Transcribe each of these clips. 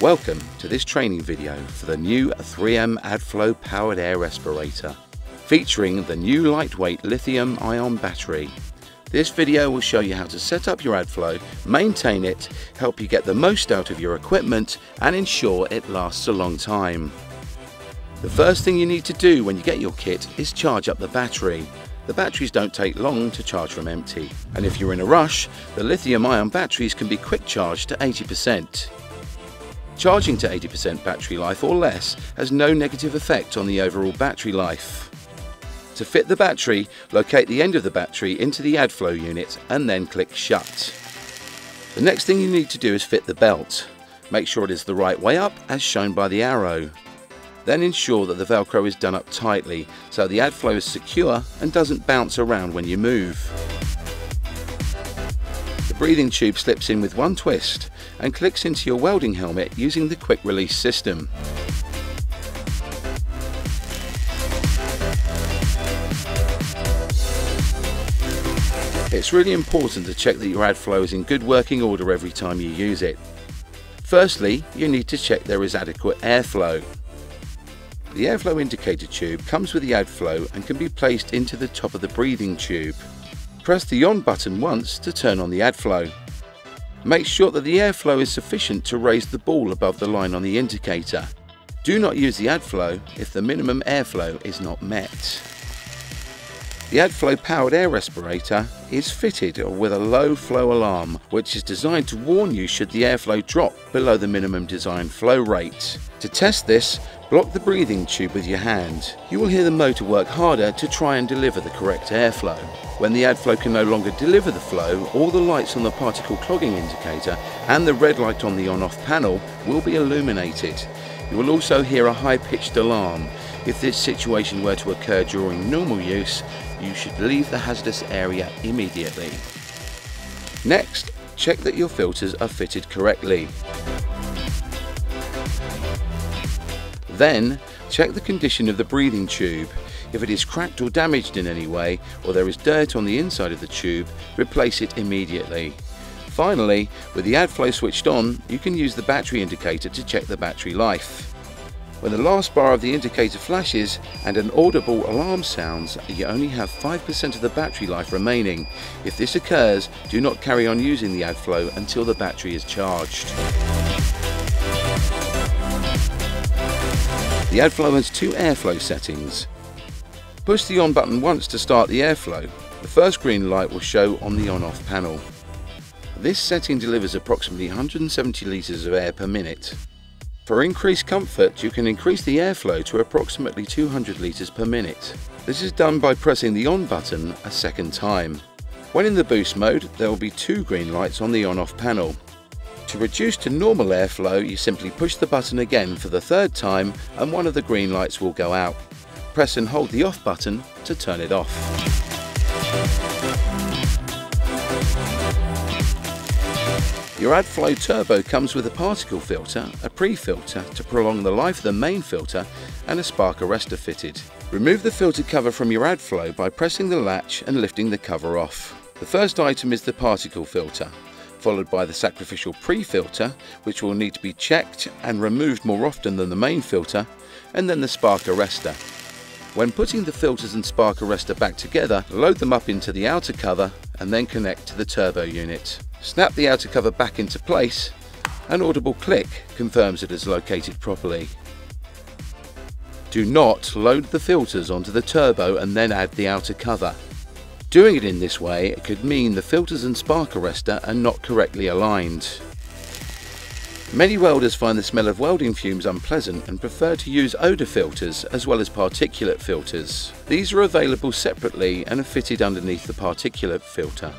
Welcome to this training video for the new 3M Adflo powered air respirator featuring the new lightweight lithium ion battery. This video will show you how to set up your Adflo, maintain it, help you get the most out of your equipment and ensure it lasts a long time. The first thing you need to do when you get your kit is charge up the battery. The batteries don't take long to charge from empty and if you're in a rush, the lithium ion batteries can be quick charged to 80%. Charging to 80% battery life or less has no negative effect on the overall battery life. To fit the battery, locate the end of the battery into the Adflo unit and then click shut. The next thing you need to do is fit the belt. Make sure it is the right way up as shown by the arrow. Then ensure that the velcro is done up tightly so the Adflo is secure and doesn't bounce around when you move. Breathing tube slips in with one twist and clicks into your welding helmet using the quick release system. It's really important to check that your Adflo is in good working order every time you use it. Firstly, you need to check there is adequate airflow. The airflow indicator tube comes with the Adflo and can be placed into the top of the breathing tube. Press the on button once to turn on the Adflo. Make sure that the airflow is sufficient to raise the ball above the line on the indicator. Do not use the Adflo if the minimum airflow is not met. The Adflo powered air respirator is fitted with a low flow alarm which is designed to warn you should the airflow drop below the minimum design flow rate. To test this, block the breathing tube with your hand. You will hear the motor work harder to try and deliver the correct airflow. When the Adflo can no longer deliver the flow, all the lights on the particle clogging indicator and the red light on the on-off panel will be illuminated. You will also hear a high-pitched alarm. If this situation were to occur during normal use, you should leave the hazardous area immediately. Next, check that your filters are fitted correctly. Then, check the condition of the breathing tube. If it is cracked or damaged in any way, or there is dirt on the inside of the tube, replace it immediately. Finally, with the Adflo switched on, you can use the battery indicator to check the battery life. When the last bar of the indicator flashes and an audible alarm sounds, you only have 5% of the battery life remaining. If this occurs, do not carry on using the Adflo until the battery is charged. The Adflo has two airflow settings. Push the on button once to start the airflow. The first green light will show on the on-off panel. This setting delivers approximately 170 litres of air per minute. For increased comfort, you can increase the airflow to approximately 200 litres per minute. This is done by pressing the on button a second time. When in the boost mode, there will be two green lights on the on-off panel. To reduce to normal airflow, you simply push the button again for the third time and one of the green lights will go out. Press and hold the off button to turn it off. Your Adflo Turbo comes with a particle filter, a pre-filter to prolong the life of the main filter and a spark arrestor fitted. Remove the filter cover from your Adflo by pressing the latch and lifting the cover off. The first item is the particle filter followed by the sacrificial pre-filter, which will need to be checked and removed more often than the main filter, and then the spark arrestor. When putting the filters and spark arrestor back together, load them up into the outer cover and then connect to the turbo unit. Snap the outer cover back into place, an audible click confirms it is located properly. Do not load the filters onto the turbo and then add the outer cover. Doing it in this way could mean the filters and spark arrestor are not correctly aligned. Many welders find the smell of welding fumes unpleasant and prefer to use odour filters as well as particulate filters. These are available separately and are fitted underneath the particulate filter.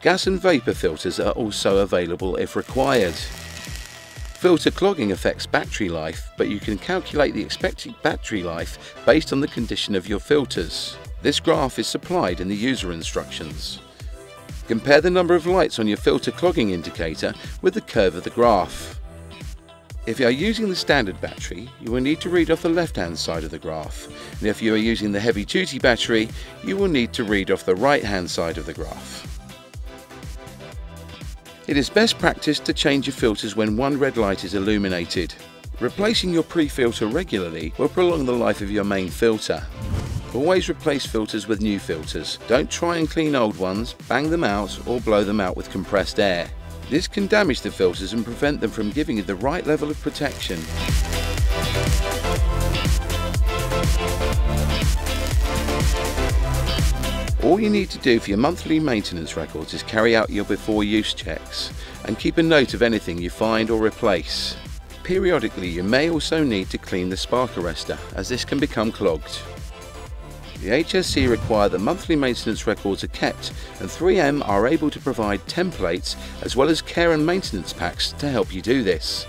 Gas and vapour filters are also available if required. Filter clogging affects battery life, but you can calculate the expected battery life based on the condition of your filters. This graph is supplied in the user instructions. Compare the number of lights on your filter clogging indicator with the curve of the graph. If you are using the standard battery, you will need to read off the left hand side of the graph, and if you are using the heavy duty battery, you will need to read off the right hand side of the graph. It is best practice to change your filters when one red light is illuminated. Replacing your pre-filter regularly will prolong the life of your main filter. Always replace filters with new filters. Don't try and clean old ones, bang them out or blow them out with compressed air. This can damage the filters and prevent them from giving you the right level of protection. All you need to do for your monthly maintenance records is carry out your before use checks and keep a note of anything you find or replace. Periodically you may also need to clean the spark arrestor as this can become clogged. The HSC require that monthly maintenance records are kept and 3M are able to provide templates as well as care and maintenance packs to help you do this.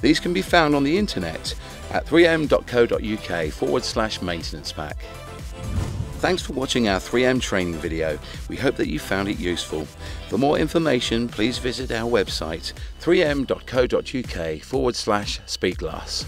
These can be found on the internet at 3m.co.uk forward slash maintenance pack. Thanks for watching our 3M training video. We hope that you found it useful. For more information, please visit our website 3m.co.uk forward slash speedglas.